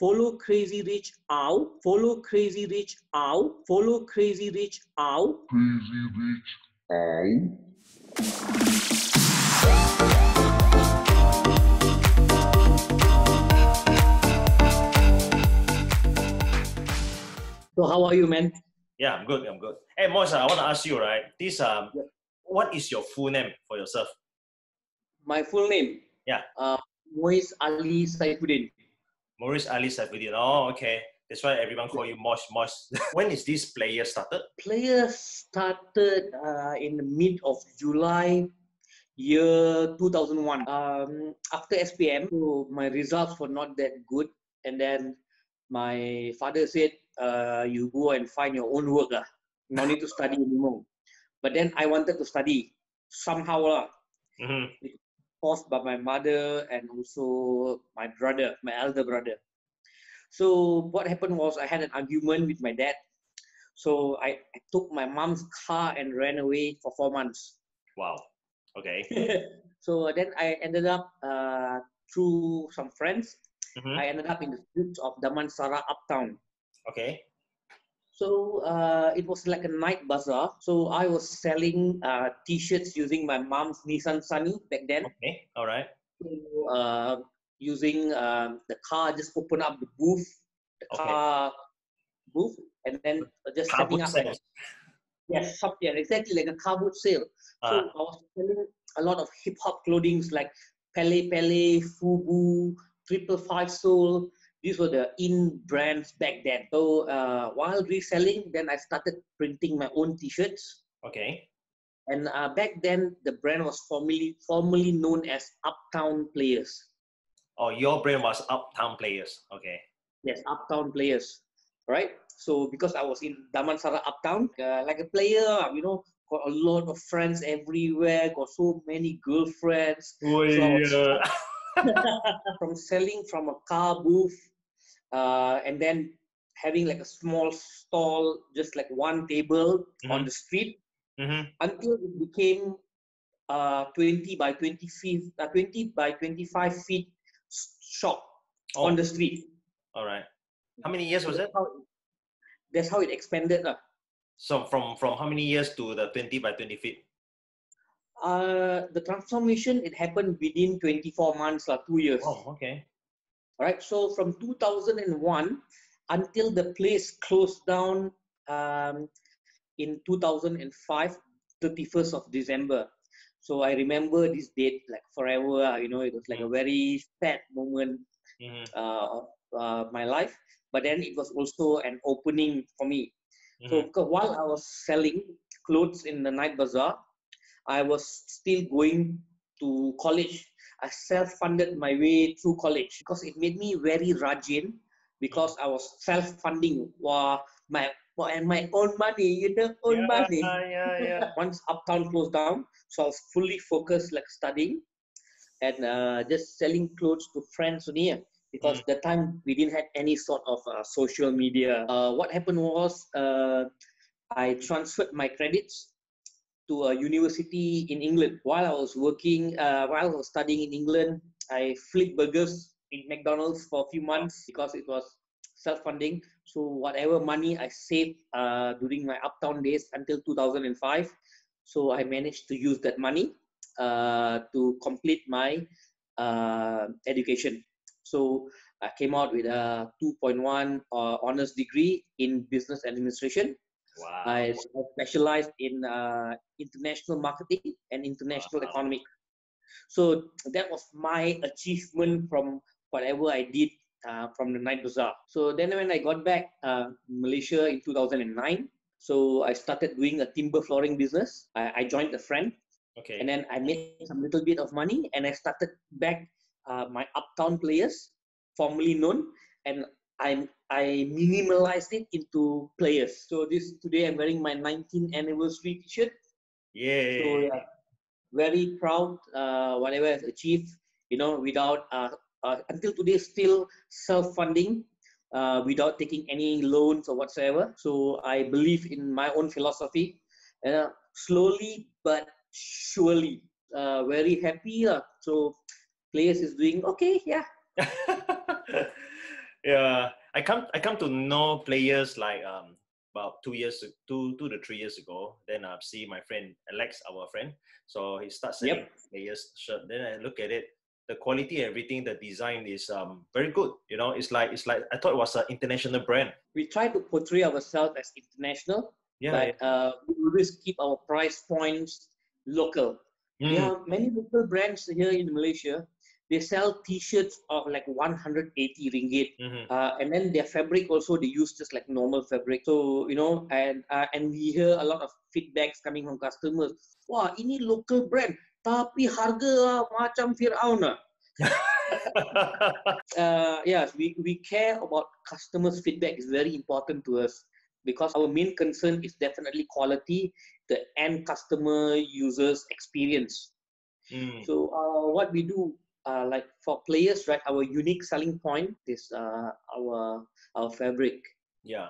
Follow Crazy Review Au. Follow Crazy Review Au. Follow Crazy Review Au. Crazy Review Au. So how are you, man? Yeah, I'm good. I'm good. Hey, Moiz, I want to ask you, right? This um, Yeah. what is your full name for yourself? My full name. Yeah. Uh, Moiz Ali Saifuddin. Moiz Ali Saifuddin. Oh, okay. That's why everyone call you Mosh Mosh. when is this player started? Player started uh, in the mid of July year 2001. Um, after SPM, so my results were not that good, and then my father said, uh, "You go and find your own work, lah. No need to study anymore." But then I wanted to study somehow, lah. hmm forced by my mother and also my brother, my elder brother. So what happened was I had an argument with my dad. So I, I took my mom's car and ran away for four months. Wow. Okay. so then I ended up uh, through some friends. Mhm. I ended up in the streets of Damansara Uptown. Okay. So uh, it was like a night bazaar. So I was selling uh, t-shirts using my mom's Nissan Sunny back then. Okay. All right. So, uh, using um, the car, just open up the booth, the Okay. car booth, and then just Car setting up. Sales. yes, shop, yeah, exactly like a car boot sale. So Ah, I was selling a lot of hip hop clothings like Pelle Pelle, Fubu, Triple Five Soul. These were the in brands back then. So uh, while reselling, then I started printing my own T-shirts. okay. And uh, back then, the brand was formerly formerly known as Uptown Players. Oh, your brand was uptown players. Okay. Yes, uptown players, right? So because I was in Damansara Uptown, uh, like a player, you know, got a lot of friends everywhere, got so many girlfriends. Oh, So was- from selling from a car booth, uh, and then having like a small stall, just like one table on Mhm. the street, hmm until it became uh, 20 by 20 feet, uh, 20 by 25 feet shop Oh, on the street. all right. How many years was it? That's how it, that's how it expanded. lah. So from from how many years to the 20 by 20 feet? Uh, the transformation it happened within 24 months or two years. Oh, okay. All right. So from 2001 until the place closed down um, in 2005, 31st of December. So I remember this date like forever. ah, You know, it was like a very sad moment hmm uh, of uh, my life. But then it was also an opening for me. So hmm because while I was selling clothes in the night bazaar, I was still going to college. I self-funded my way through college because it made me very rajin because I was self-funding wow, my and my own money, you know, own money. Yeah, yeah, yeah. Once Uptown closed down, so I was fully focused like studying and uh, just selling clothes to friends only. Because the time we didn't have any sort of uh, social media. Uh, what happened was uh, I transferred my credits to a university in England. While I was working, uh, while I was studying in England, I flipped burgers in McDonald's for a few months because it was self-funding. So whatever money I saved uh, during my uptown days until 2005, so I managed to use that money uh, to complete my uh, education. So I came out with a 2.1 uh, honors degree in business administration. Wow. I specialized in uh, international marketing and international Wow. economic. So that was my achievement from whatever I did uh, from the night bazaar. So then when I got back uh, Malaysia in 2009, so I started doing a timber flooring business. I, I joined a friend okay. and then I made some little bit of money and I started back uh, my uptown players, formerly known, and I I minimalized it into Playaz. So this today I'm wearing my 19th anniversary T-shirt. Yay. So yeah, very proud uh, whatever I've achieved. You know, without uh, uh, until today still self-funding. Uh, without taking any loans or whatsoever. So I believe in my own philosophy. Uh, slowly but surely, uh, very happy. lah. So Playaz is doing okay. Yeah, yeah, I come I come to know Playaz like um about two years two two to three years ago. Then I see my friend Alex, our friend. So he starts selling Playaz shirt. Then I look at it. The quality, everything, the design is um very good. You know, it's like it's like I thought it was an international brand. We try to portray ourselves as international, Yeah, but uh, we always keep our price points local. Mm. There are many local brands here in Malaysia. They sell T-shirts of like 180 ringgit, Mhm. uh, and then their fabric also they use just like normal fabric. So you know, and uh, and we hear a lot of feedbacks coming from customers. Wah, ini local brand, tapi harga ah, macam Fir'aun ah. uh, yes, we, we care about customers' feedback is very important to us because our main concern is definitely quality, the end customer users experience. Mm. So uh, what we do, uh, like for Playaz, right, our unique selling point is uh, our our fabric. Yeah,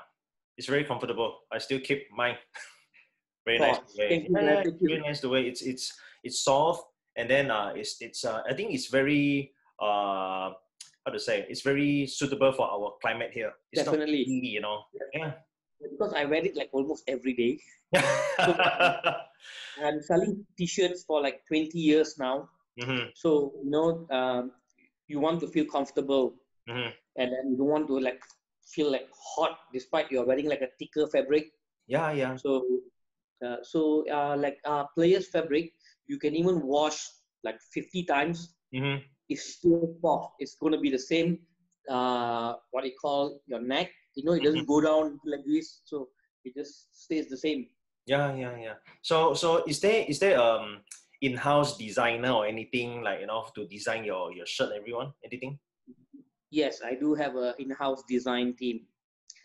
it's very comfortable. I still keep mine. very Oh, nice thank you, Yeah, thank you. very nice to wear. It's it's it's soft and then uh it's it's uh I think it's very uh how to say it's very suitable for our climate here. It's Definitely. not windy, you know. Yeah. Because I wear it like almost every day. I'm selling T-shirts for like 20 years now. Hmm So you know, um, you want to feel comfortable, hmm and then you don't want to like feel like hot despite you're wearing like a thicker fabric. Yeah, yeah. So, uh, so uh, like uh, Playaz fabric, you can even wash like 50 times. hmm It's still soft. It's going to be the same. Uh, what you call your neck. You know, it doesn't go down like this, so it just stays the same. Yeah, yeah, yeah. So so is there is there um in-house designer or anything like you know to design your your shirt everyone anything? Yes, I do have a in-house design team.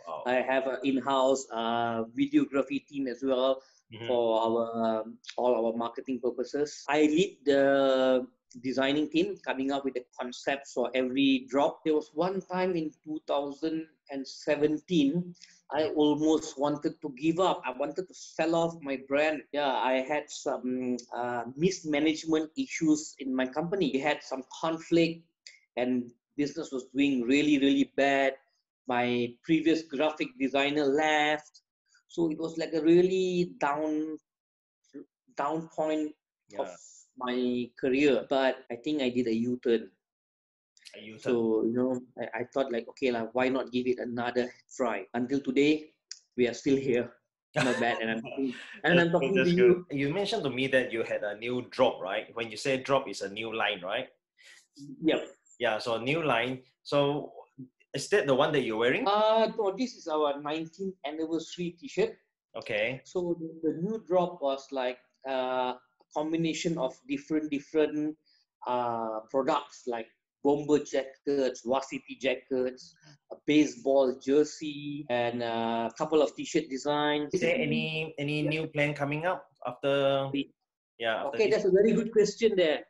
Wow. I have an in-house uh, videography team as well Mhm. for our um, all our marketing purposes. I lead the designing team, coming up with the concepts for every drop. There was one time in 2017, I almost wanted to give up. I wanted to sell off my brand. Yeah, I had some uh, mismanagement issues in my company. We had some conflict, and business was doing really, really bad. My previous graphic designer left so it was like a really down down point of Yeah. My career but i think i did a u-turn Are you so you know I, I thought like okay like, why not give it another try until today we are still here not bad and i'm and i'm talking to you. You mentioned to me that you had a new drop, right? When you say drop, is a new line, right? yeah Yeah, so a new line. So is that the one that you're wearing? uh no this is our 19th anniversary t-shirt Okay. so the, the new drop was like uh, combination of different different uh, products like bomber jackets, varsity jackets, a baseball jersey, and a couple of t-shirt designs. Is there any any new plan coming up after? Yeah. After Okay, this? that's a very good question there.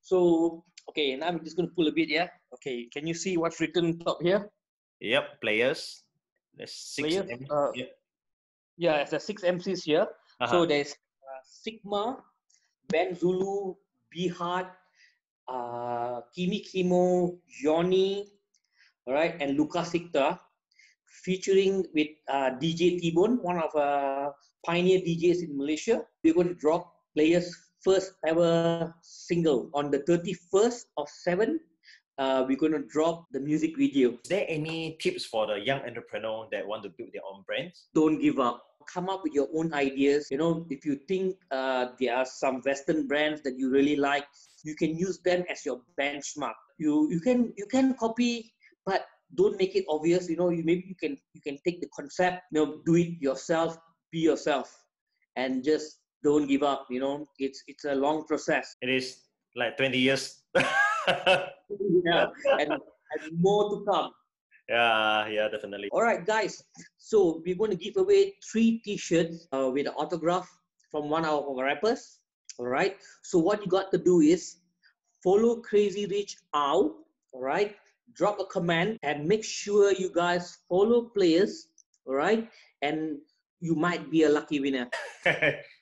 So, okay, now I'm just going to pull a bit, yeah? Okay, can you see what's written top here? Yep. Playaz. There's six. Playaz, uh, yeah. Yeah, there's six MCs here. Uh-huh. So there's uh, Sigma, Ben Zulu, Bihad, uh, Kimi Kimo, Johnny, all right, and Luca Sikta, featuring with uh, DJ T-Bone, one of uh, pioneer DJs in Malaysia. We're going to drop Playaz' first ever single on the 31st of 7. Uh, we're going to drop the music video. Is there any tips for the young entrepreneur that want to build their own brands? don't give up come up with your own ideas. You know if you think uh, there are some western brands that you really like you can use them as your benchmark. You you can you can copy but don't make it obvious. You know you maybe you can you can take the concept you know do it yourself be yourself and just don't give up you know. It's it's a long process. It is like 20 years. yeah and, and more to come yeah, yeah, definitely. All right, guys. So we're going to give away three T-shirts uh, with an autograph from one of our rappers. All right. So what you got to do is follow Crazy Review Au. All right. Drop a comment and make sure you guys follow Playaz. All right. And you might be a lucky winner.